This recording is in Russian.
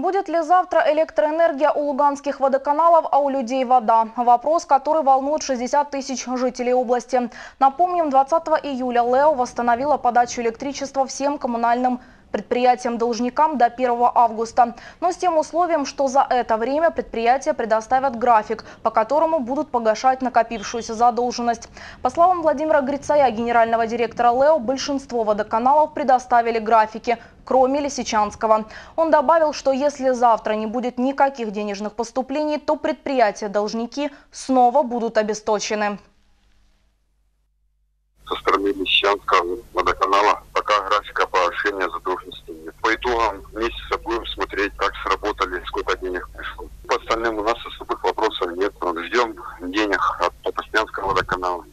Будет ли завтра электроэнергия у луганских водоканалов, а у людей вода? Вопрос, который волнует 60 тысяч жителей области. Напомним, 20 июля ЛЭО восстановила подачу электричества всем коммунальным предприятиям-должникам до 1 августа. Но с тем условием, что за это время предприятия предоставят график, по которому будут погашать накопившуюся задолженность. По словам Владимира Грицая, генерального директора ЛЭО, большинство водоканалов предоставили графики, кроме Лисичанского. Он добавил, что если завтра не будет никаких денежных поступлений, то предприятия-должники снова будут обесточены. Со стороны Лисичанского водоканала погашения задолженности. По итогам месяца будем смотреть, как сработали, сколько денег пришло. По остальным у нас особых вопросов нет. Ждем денег от Попаснянского водоканала.